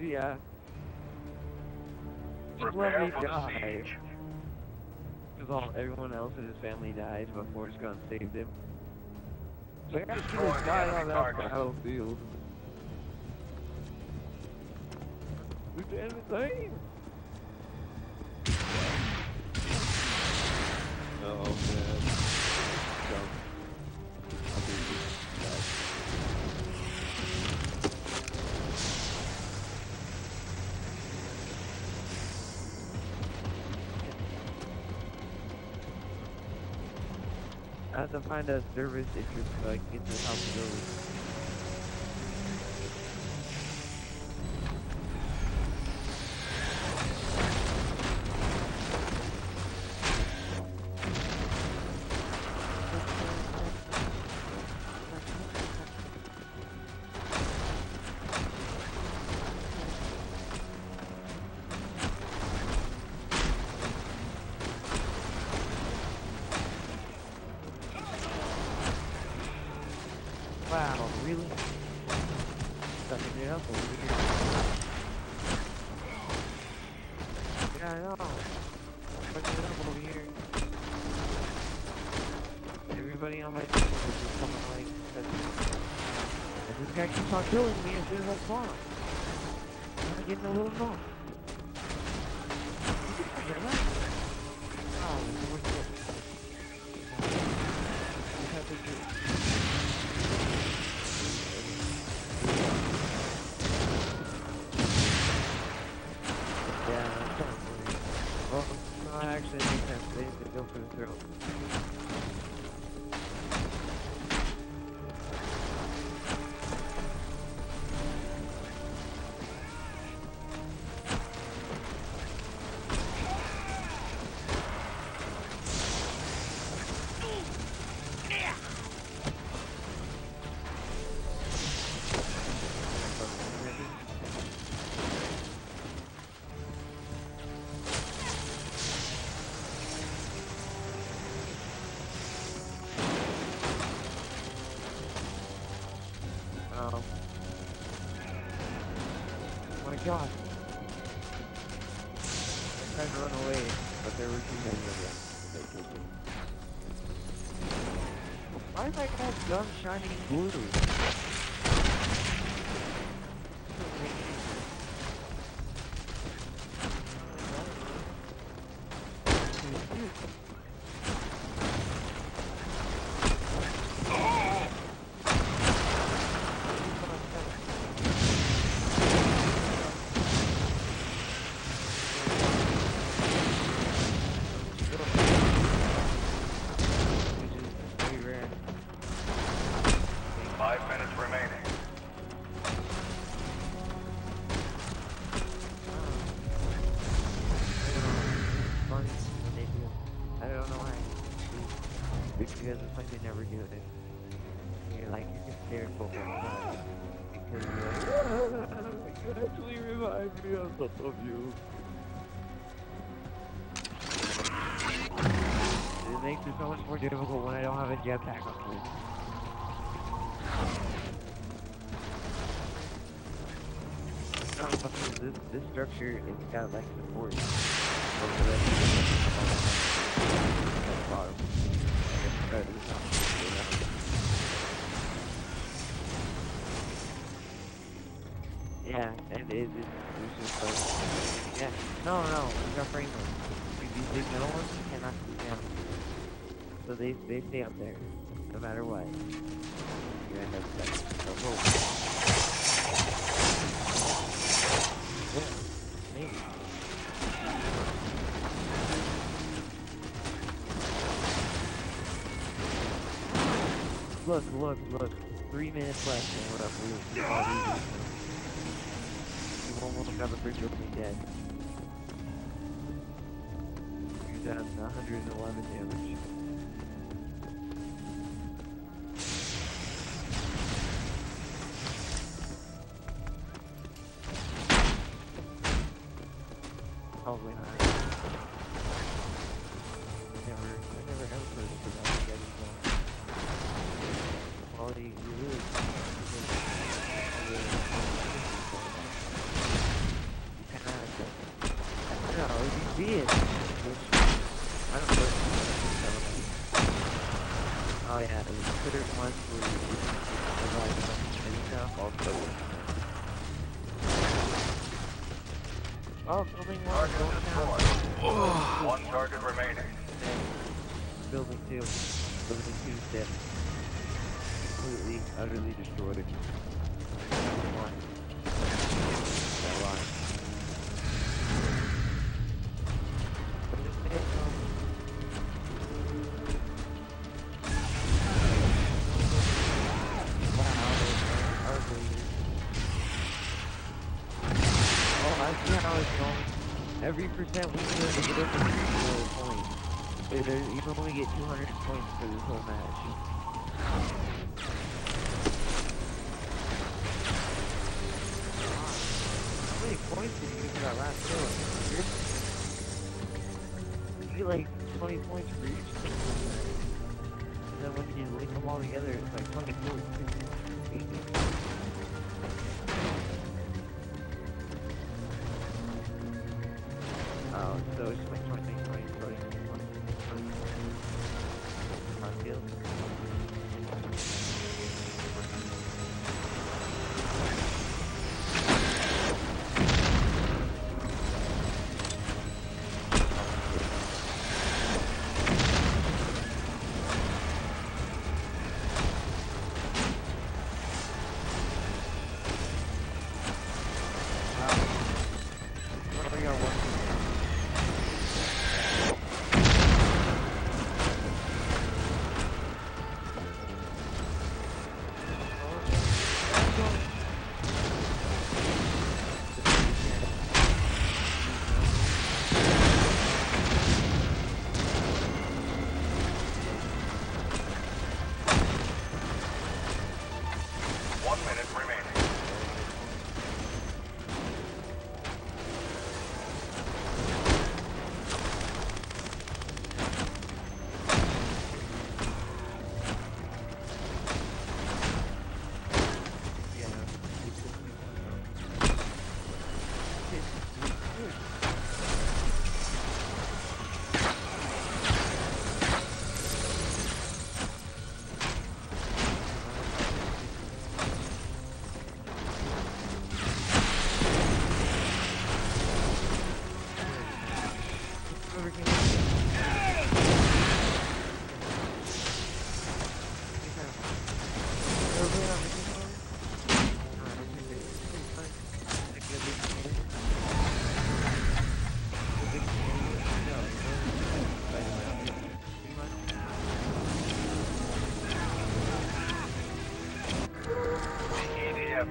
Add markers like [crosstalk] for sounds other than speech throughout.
yeah. Just Prepare let me for the die. siege. Because all everyone else in his family died before it's gonna save him. So I gotta the die on that battlefield. We did anything? Oh man. Have to find a service if you're like to the house building. I know. Sucking it up over here. Everybody on my team is just coming like, this guy keeps on killing me as soon as I spawn. I'm getting a little annoyed. Actually, makes sense. They, they go for the throat. God. I tried to run away, but there were too many of them. They took me. Why is that guy's gun shining blue? Never do it. You're like you're hysterical the time. Because you're like, you [laughs] actually remind me of some of you. It makes it so much more difficult when I don't have a jetpack on me. Oh, this this structure it's got like support over the rest of the bottom. Know. Yeah, and it, it, it's just like, yeah, no, no, not frameless. Like, These big metal ones cannot be down. So they, they stay up there, no matter what. You end up like, oh. Yeah, maybe. Look, look, look. Three minutes left and we're up. We, losing. You almost got the bridge opening dead. You're down 111 damage. Probably not. Never, I never well, you, you really can't. No, you be it. I don't know. Oh yeah, it Twitter once where you realize how much spin stuff also. Oh, building one going down. Oh. One target remaining. Building two. Building two dead. Completely, utterly destroyed. One. That line. Wow, those are ugly. I see how it's going. Every percent we do is a different point. Wait, there- You only get 200 points for this whole match. Like 20 points for each. And then when you link them all together, it's like 20 kills.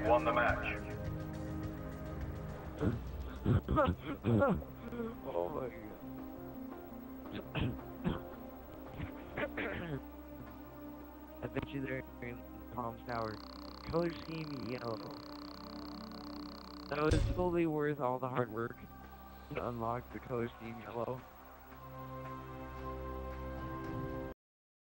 Won the match. [laughs] oh my god. [coughs] I bet you they're in Palm Tower. Color scheme yellow. That was totally worth all the hard work to unlock the color scheme yellow.